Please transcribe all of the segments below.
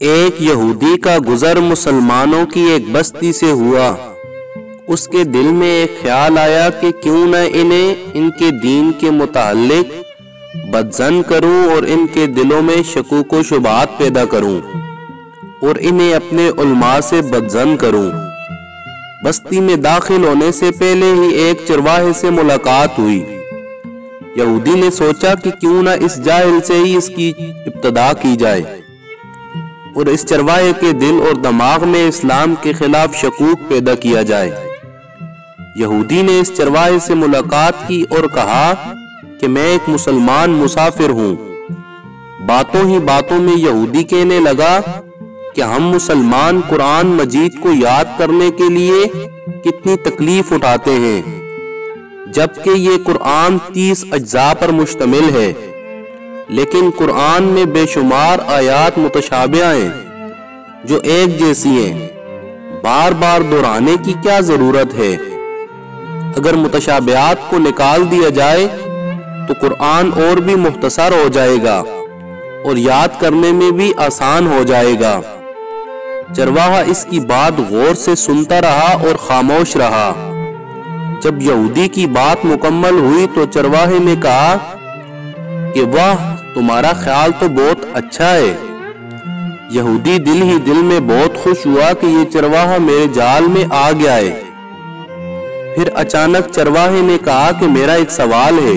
एक यहूदी का गुजर मुसलमानों की एक बस्ती से हुआ। उसके दिल में एक ख्याल आया कि क्यों न इन्हें इनके दीन के मुतालिक बदजन करूँ और इनके दिलों में शकूक शुबात पैदा करूँ और इन्हें अपने उलमा से बदजन करूँ। बस्ती में दाखिल होने से पहले ही एक चरवाहे से मुलाकात हुई। यहूदी ने सोचा कि क्यों ना इस जाहिल से ही इसकी इब्तदा की जाए। और इस चरवाहे के दिल और दिमाग में इस्लाम के खिलाफ शकूक पैदा किया जाए। यहूदी ने इस चरवाहे से मुलाकात की और कहा कि मैं एक मुसलमान मुसाफिर हूँ। बातों ही बातों में यहूदी कहने लगा कि हम मुसलमान कुरान मजीद को याद करने के लिए कितनी तकलीफ़ उठाते हैं, जबकि ये कुरान तीस अज्जा पर मुश्तमिल है। लेकिन कुरान में बेशुमार आयात मुतशाबिया हैं जो एक जैसी हैं बार बार दोहराने की क्या ज़रूरत है? अगर मुतशाबियात को निकाल दिया जाए तो कुरान और भी मुख्तसर हो जाएगा और याद करने में भी आसान हो जाएगा। चरवाहा इसकी बात गौर से सुनता रहा और खामोश रहा। जब यहूदी की बात मुकम्मल हुई तो चरवाहे ने कहा कि वाह तुम्हारा ख्याल तो बहुत अच्छा है। यहूदी दिल ही दिल में बहुत खुश हुआ कि ये चरवाहा मेरे जाल में आ गया है। फिर अचानक चरवाहे ने कहा कि मेरा एक सवाल है।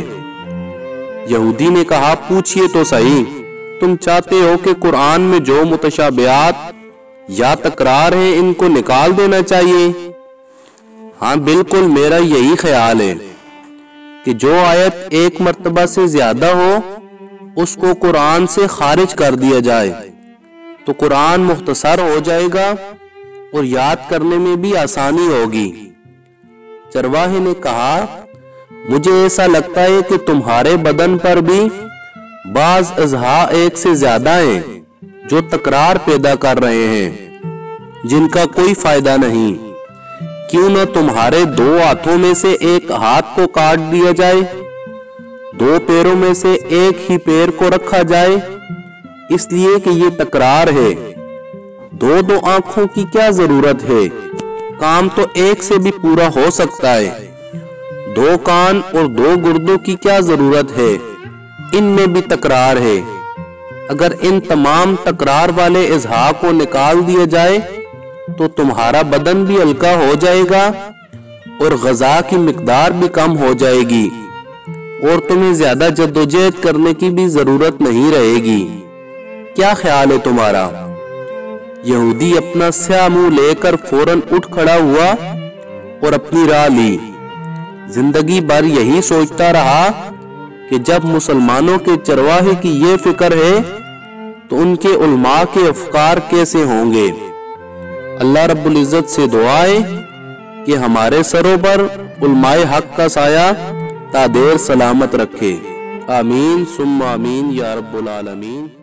यहूदी ने कहा, पूछिए तो सही, तुम चाहते हो कि कुरान में जो मुतशाबियात या तकरार है, इनको निकाल देना चाहिए? हाँ बिल्कुल, मेरा यही ख्याल है कि जो आयत एक मर्तबा से ज़्यादा हो उसको कुरान से खारिज कर दिया जाए। तो कुरान मुख्तसर हो जाएगा और याद करने में भी आसानी होगी। चरवाहे ने कहा, मुझे ऐसा लगता है कि तुम्हारे बदन पर भी बाज अजहा एक से ज़्यादा हैं, जो तकरार पैदा कर रहे हैं, जिनका कोई फ़ायदा नहीं। क्यों न तुम्हारे दो हाथों में से एक हाथ को काट दिया जाए दो पैरों में से एक ही पैर को रखा जाए, इसलिए कि ये तकरार है। दो दो आँखों की क्या ज़रूरत है? काम तो एक से भी पूरा हो सकता है। दो कान और दो गुर्दों की क्या ज़रूरत है? इनमें भी तकरार है। अगर इन तमाम तकरार वाले इजहा को निकाल दिया जाए तो तुम्हारा बदन भी हल्का हो जाएगा और गजा की मकदार भी कम हो जाएगी। और तुम्हें ज़्यादा जद्दोजहद करने की भी ज़रूरत नहीं रहेगी। क्या ख्याल है तुम्हारा? यहूदी अपना स्या मुँह लेकर फ़ौरन उठ खड़ा हुआ और अपनी राह ली। ज़िंदगी भर यही सोचता रहा कि जब मुसलमानों के चरवाहे की ये फ़िक्र है तो उनके उलमा के अफकार कैसे होंगे? अल्लाह रब्बुल इज़्ज़त से दुआए कि हमारे सरों पर उलमाए हक का साया ता देर सलामत रखे। आमीन सुम आमीन या रब्बुल आलमीन।